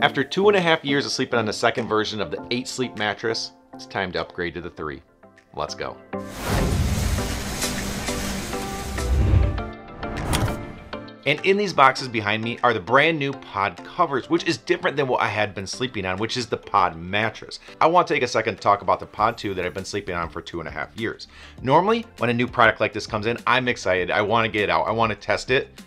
After two and a half years of sleeping on the second version of the 8 Sleep mattress, it's time to upgrade to the 3. Let's go. And in these boxes behind me are the brand new pod covers, which is different than what I had been sleeping on, which is the pod mattress. I want to take a second to talk about the pod 2 that I've been sleeping on for two and a half years. Normally, when a new product like this comes in, I'm excited. I want to get it out. I want to test it.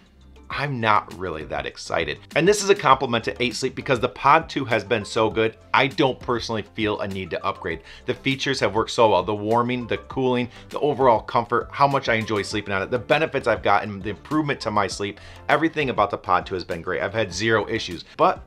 I'm not really that excited. And this is a compliment to 8 Sleep because the Pod 2 has been so good, I don't personally feel a need to upgrade. The features have worked so well. The warming, the cooling, the overall comfort, how much I enjoy sleeping on it, the benefits I've gotten, the improvement to my sleep, everything about the Pod 2 has been great. I've had zero issues, but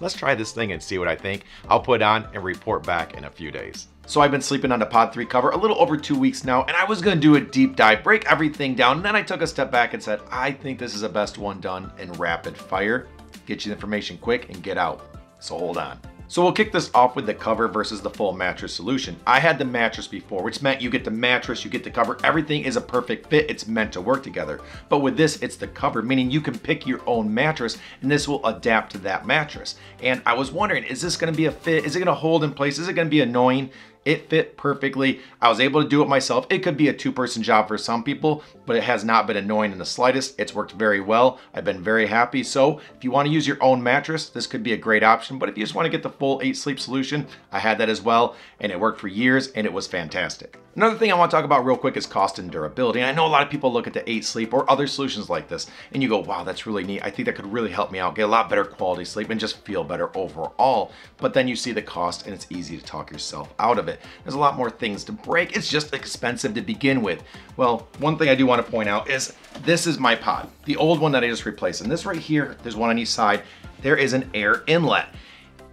let's try this thing and see what I think. I'll put on and report back in a few days. So I've been sleeping on the Pod 3 cover a little over two weeks now, and I was gonna do a deep dive, break everything down, and then I took a step back and said, I think this is the best one done in rapid fire. Get you the information quick and get out. So hold on. So we'll kick this off with the cover versus the full mattress solution. I had the mattress before, which meant you get the mattress, you get the cover, everything is a perfect fit, it's meant to work together. But with this, it's the cover, meaning you can pick your own mattress and this will adapt to that mattress. And I was wondering, is this gonna be a fit? Is it gonna hold in place? Is it gonna be annoying? It fit perfectly. I was able to do it myself. It could be a two person job for some people, but it has not been annoying in the slightest. It's worked very well. I've been very happy. So if you wanna use your own mattress, this could be a great option. But if you just wanna get the full eight sleep solution, I had that as well. And it worked for years and it was fantastic. Another thing I want to talk about real quick is cost and durability. And I know a lot of people look at the 8 Sleep or other solutions like this and you go, wow, that's really neat. I think that could really help me out, get a lot better quality sleep and just feel better overall. But then you see the cost and it's easy to talk yourself out of it. There's a lot more things to break. It's just expensive to begin with. Well, one thing I do want to point out is this is my pod, the old one that I just replaced. And this right here, there's one on each side. There is an air inlet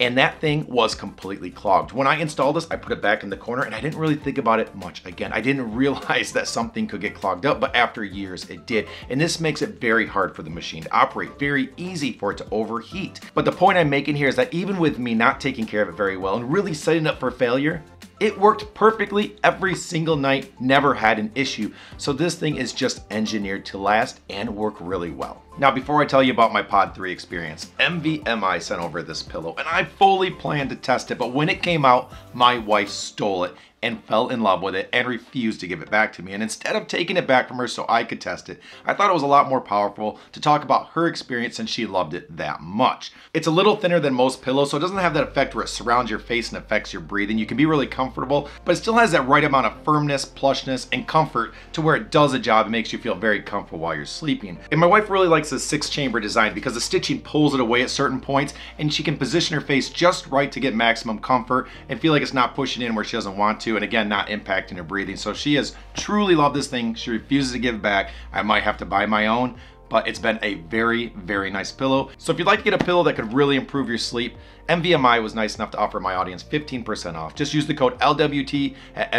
and that thing was completely clogged. When I installed this, I put it back in the corner and I didn't really think about it much again. I didn't realize that something could get clogged up, but after years it did. And this makes it very hard for the machine to operate, very easy for it to overheat. But the point I'm making here is that even with me not taking care of it very well and really setting up for failure, it worked perfectly every single night, never had an issue. So this thing is just engineered to last and work really well. Now, before I tell you about my Pod 3 experience, MVMI sent over this pillow and I fully planned to test it, but when it came out, my wife stole it and fell in love with it and refused to give it back to me. And instead of taking it back from her so I could test it, I thought it was a lot more powerful to talk about her experience since she loved it that much. It's a little thinner than most pillows, so it doesn't have that effect where it surrounds your face and affects your breathing. You can be really comfortable, but it still has that right amount of firmness, plushness, and comfort to where it does a job and makes you feel very comfortable while you're sleeping. And my wife really likes the six chamber design because the stitching pulls it away at certain points and she can position her face just right to get maximum comfort and feel like it's not pushing in where she doesn't want to and again, not impacting her breathing. So she has truly loved this thing. She refuses to give back. I might have to buy my own, but it's been a very, very nice pillow. So if you'd like to get a pillow that could really improve your sleep, MVMI was nice enough to offer my audience 15% off. Just use the code LWT at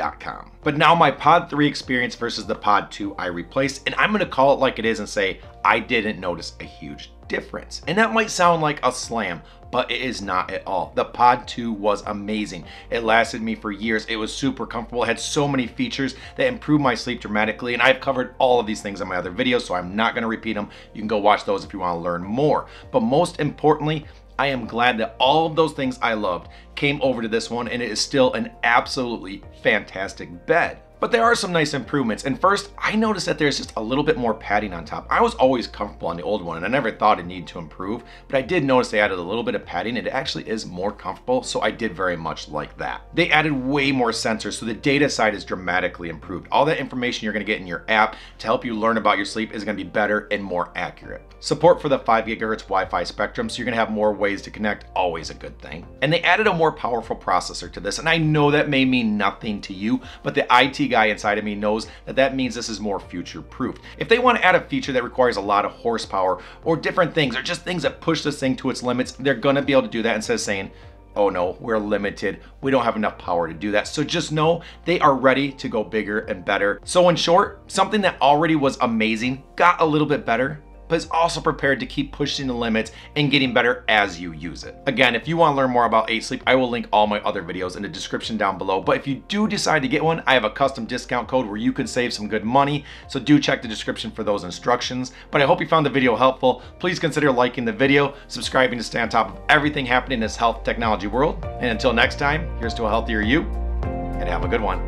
MVMIsleep.com. But now my Pod 3 experience versus the Pod 2 I replaced, and I'm gonna call it like it is and say, I didn't notice a huge difference. And that might sound like a slam, but it is not at all. The Pod 2 was amazing. It lasted me for years. It was super comfortable. It had so many features that improved my sleep dramatically. And I've covered all of these things in my other videos, so I'm not gonna repeat them. You can go watch those if you wanna learn more. But most importantly, I am glad that all of those things I loved came over to this one and it is still an absolutely fantastic bed. But there are some nice improvements. And first, I noticed that there's just a little bit more padding on top. I was always comfortable on the old one and I never thought it needed to improve, but I did notice they added a little bit of padding and it actually is more comfortable, so I did very much like that. They added way more sensors, so the data side is dramatically improved. All that information you're gonna get in your app to help you learn about your sleep is gonna be better and more accurate. Support for the 5 gigahertz Wi-Fi spectrum, so you're gonna have more ways to connect, always a good thing. And they added a more powerful processor to this, and I know that may mean nothing to you, but the IT guy inside of me knows that that means this is more future proofed. If they want to add a feature that requires a lot of horsepower or different things or just things that push this thing to its limits, they're going to be able to do that instead of saying, oh no, we're limited. We don't have enough power to do that. So just know they are ready to go bigger and better. So in short, something that already was amazing got a little bit better but is also prepared to keep pushing the limits and getting better as you use it. Again, if you want to learn more about 8 Sleep, I will link all my other videos in the description down below. But if you do decide to get one, I have a custom discount code where you can save some good money. So do check the description for those instructions. But I hope you found the video helpful. Please consider liking the video, subscribing to stay on top of everything happening in this health technology world. And until next time, here's to a healthier you, and have a good one.